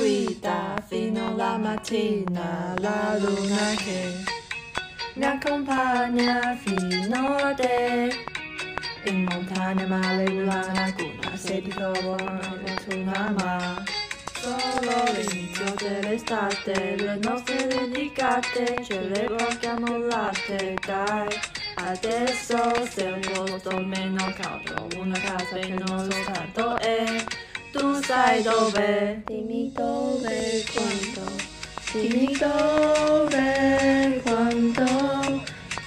vita fino alla mattina. La luna che mi accompagna fino a te. In montagna maleulana con una se ti trovo una ma solo l'inizio dell'estate le nostre dedicate ce le portiamo latte dai adesso sei un posto meno caldo una casa e non soltanto e tu sai dove Dimmi dove, quando, dimmi dove, quando,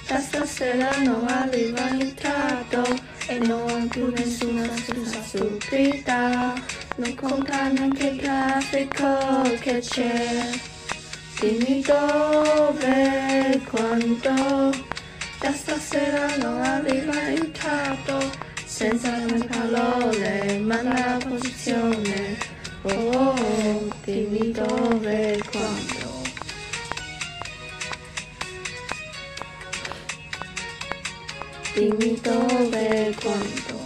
da stasera non arriva il tratto. E non più nessuna scusa stupida, non conta neanche il traffico che c'è. Dimmi dove, quando, da stasera non arriva il tratto senza le parole, manda la posizione. Eh. Oh, oh, oh, dimmi dove e quando. Dimmi dove e quando.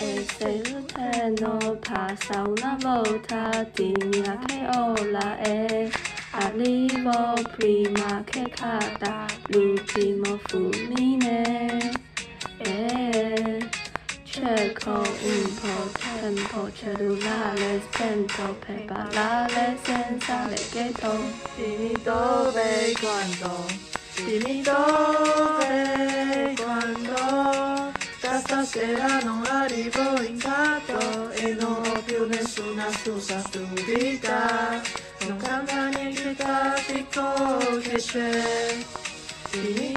E se il treno passa una volta, dimmi a che ora è. Arrivo prima che cada l'ultimo fulmine e cerco un po' tempo cellulare spento per parlare senza leghetto. dimmi dove e quando? dimmi dove e quando? Da stasera non arrivo in capo e non ho più nessuna scusa stupida non cambia niente il traffico che c'è. E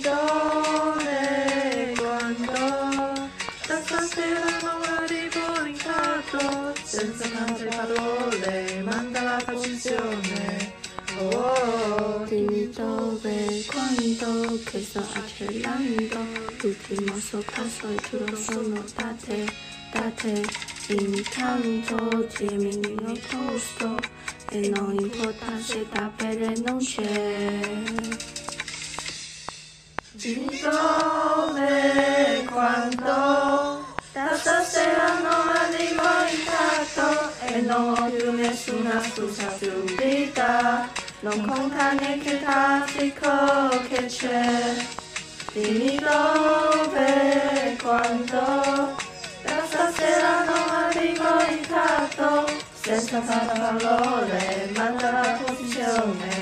quando da stasera non arrivo in capo senza tante parole manda la posizione quando che sto accelerando L'ultimo sorpasso e giuro sono da te, da te. Intanto tieni il mio posto E non importa se da bere non c'è. Dimmi dove quando da stasera non arrivo in e non ho più nessuna scusa stupida non conta neanche il traffico che c'è. Dimmi dove e quando da stasera non arrivo in tratto senza parole manda la posizione